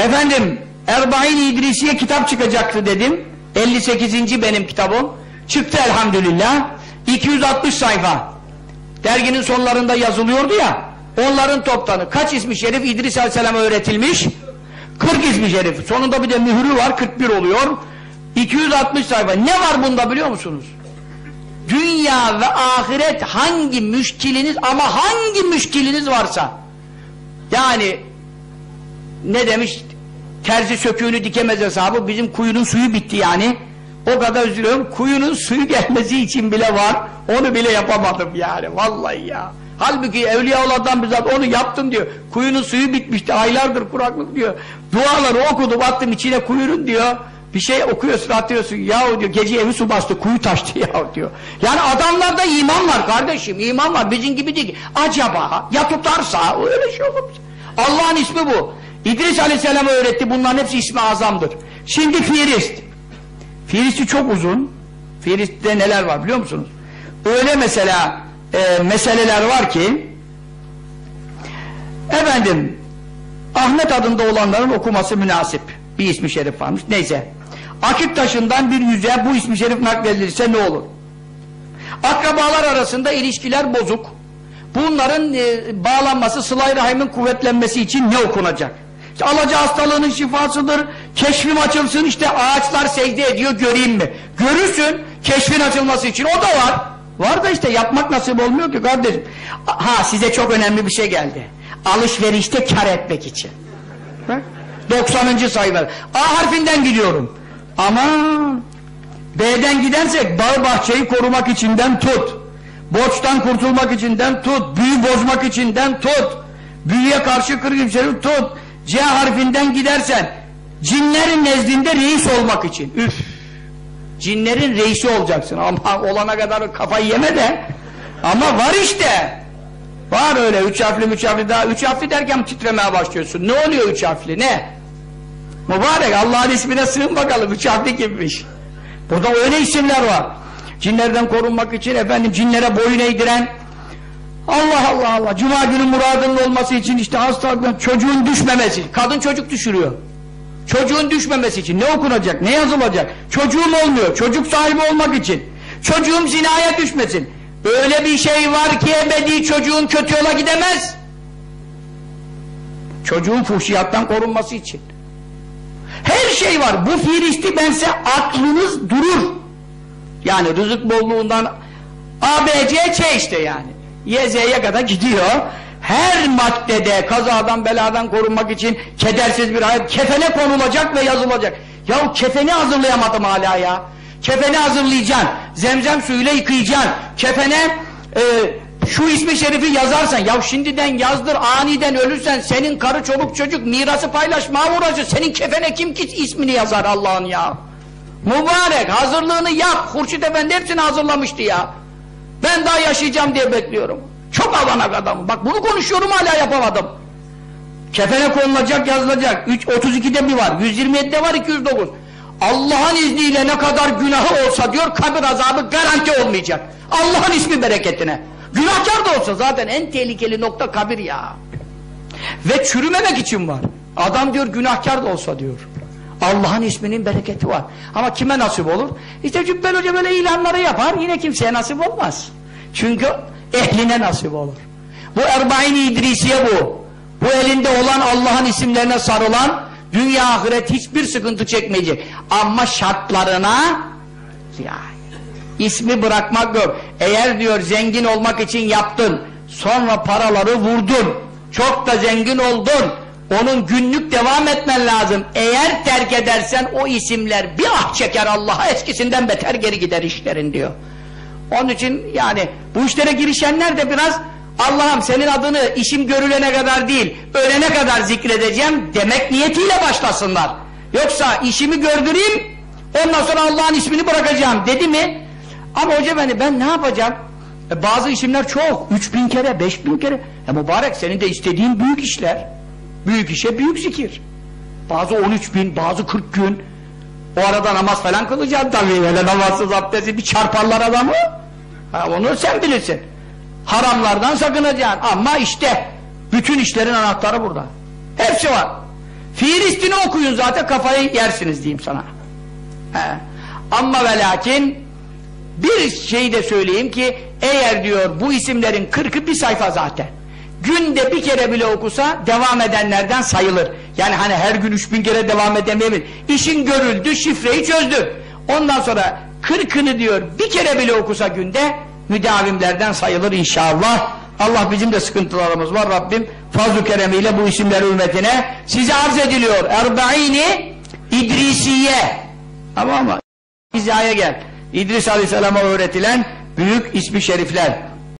Efendim Erbain İdrisiye kitap çıkacaktı dedim. 58. benim kitabım. Çıktı elhamdülillah. 260 sayfa. Derginin sonlarında yazılıyordu ya. Onların toptanı. Kaç ismi şerif İdris Aleyhisselam'a öğretilmiş? 40 ismi şerif. Sonunda bir de mührü var 41 oluyor. 260 sayfa. Ne var bunda biliyor musunuz? Dünya ve ahiret hangi müşkiliniz ama hangi müşkiliniz varsa yani ne demiş terzi söküğünü dikemez hesabı bizim kuyunun suyu bitti yani. O kadar üzülüyorum kuyunun suyu gelmesi için bile var. Onu bile yapamadım yani vallahi ya. Halbuki Evliyaullah'dan bizzat onu yaptım diyor. Kuyunun suyu bitmişti aylardır kuraklık diyor. Duaları okudum attım içine kuyunun diyor. Bir şey okuyorsun atıyorsun. Yahu diyor gece evi su bastı kuyu taştı yahu diyor. Yani adamlarda iman var kardeşim iman var. Bizim gibi değil. Acaba ya tutarsa öyle şey olur Allah'ın ismi bu İdris Aleyhisselam'a öğretti bunların hepsi ismi azamdır. Şimdi Firist. Firist'i çok uzun. Firist'te neler var biliyor musunuz? Öyle mesela e, meseleler var ki efendim Ahmet adında olanların okuması münasip. Bir ismi şerif varmış. Neyse. Akit taşından bir yüze bu ismi şerif nakledilirse ne olur? Akrabalar arasında ilişkiler bozuk. Bunların e, bağlanması sılay rahimin kuvvetlenmesi için ne okunacak alaca hastalığının şifasıdır. Keşfim açılsın işte ağaçlar secde ediyor göreyim mi? Görürsün keşfin açılması için. O da var. Var da işte yapmak nasip olmuyor ki kardeşim. Ha size çok önemli bir şey geldi. Alışverişte kar etmek için. Bak. 90. sayfa. A harfinden gidiyorum. Aman! B'den gidersek bağ bahçeyi korumak içinden tut. Borçtan kurtulmak içinden tut. Büyü bozmak içinden tut. Büyüye karşı kırgın tut C harfinden gidersen cinlerin nezdinde reis olmak için. Üf. Cinlerin reisi olacaksın. Ama olana kadar kafayı yeme de. Ama var işte. Var öyle. Üç harfli üç harfli. Daha üç harfli derken titremeye başlıyorsun. Ne oluyor üç harfli ne? Mübarek Allah'ın ismine sığın bakalım. Üç harfli kimmiş? Burada öyle isimler var. Cinlerden korunmak için efendim cinlere boyun eğdiren Allah Allah Allah. Cuma günü muradının olması için işte hastalıktan çocuğun düşmemesi. Kadın çocuk düşürüyor. Çocuğun düşmemesi için. Ne okunacak? Ne yazılacak? Çocuğum olmuyor. Çocuk sahibi olmak için. Çocuğum zinaya düşmesin. Öyle bir şey var ki ebedi çocuğun kötü yola gidemez. Çocuğun fuhşiyattan korunması için. Her şey var. Bu firisti bense aklınız durur. Yani rızık bolluğundan A, B, C, Ç işte yani Y, Z'ye kadar gidiyor. Her maddede kazadan beladan korunmak için kedersiz bir hayat kefene konulacak ve yazılacak. Ya kefeni hazırlayamadım hala ya. Kefeni hazırlayacaksın zemzem suyuyla yıkayacaksın. Kefene e, şu ismi şerifi yazarsan ya şimdiden yazdır aniden ölürsen senin karı çoluk çocuk mirası paylaşmaya uğraşır senin kefene kim ki ismini yazar Allah'ın ya? Mübarek hazırlığını yap. Hurşit Efendi hepsini hazırlamıştı ya ben daha yaşayacağım diye bekliyorum çok avanak adamım. Bak bunu konuşuyorum hala yapamadım. Kefene konulacak yazılacak. 3, 32'de bir var. 127'de var 209. Allah'ın izniyle ne kadar günahı olsa diyor kabir azabı garanti olmayacak. Allah'ın ismi bereketine. Günahkar da olsa zaten en tehlikeli nokta kabir ya. Ve çürümemek için var. Adam diyor günahkar da olsa diyor. Allah'ın isminin bereketi var. Ama kime nasip olur? İşte Cübbel Hoca böyle ilanları yapar yine kimseye nasip olmaz. Çünkü ehline nasip olur. Bu Erbain İdrisiye bu. Bu elinde olan Allah'ın isimlerine sarılan dünya ahiret hiçbir sıkıntı çekmeyecek. Ama şartlarına yani, ismi bırakmak yok. Eğer diyor zengin olmak için yaptın sonra paraları vurdun çok da zengin oldun onun günlük devam etmen lazım. Eğer terk edersen o isimler bir ah çeker Allah'a eskisinden beter geri gider işlerin diyor. Onun için yani bu işlere girişenler de biraz Allah'ım senin adını işim görülene kadar değil, ölene kadar zikredeceğim demek niyetiyle başlasınlar. Yoksa işimi gördüreyim, ondan sonra Allah'ın ismini bırakacağım dedi mi? Ama hoca beni ben ne yapacağım? E bazı isimler çok, üç bin kere, beş bin kere. E mübarek senin de istediğin büyük işler. Büyük işe büyük zikir. Bazı on üç bin, bazı kırk gün. O arada namaz falan kılacaksın tabii. Öyle namazsız abdesti bir çarparlar adamı. Ha, onu sen bilirsin. Haramlardan sakınacaksın. Ama işte bütün işlerin anahtarı burada. Hepsi var. Fiilistini okuyun zaten kafayı yersiniz diyeyim sana. He. Ama ve lakin bir şey de söyleyeyim ki eğer diyor bu isimlerin kırkı bir sayfa zaten. Günde bir kere bile okusa devam edenlerden sayılır. Yani hani her gün üç bin kere devam edemeyebilir. İşin görüldü, şifreyi çözdü. Ondan sonra kırkını diyor bir kere bile okusa günde müdavimlerden sayılır inşallah. Allah bizim de sıkıntılarımız var Rabbim fazl-ı keremiyle bu isimler hürmetine size arz ediliyor. Erbaini İdrisiye. Tamam mı? İzaya gel. İdris Aleyhisselam'a öğretilen büyük ismi şerifler.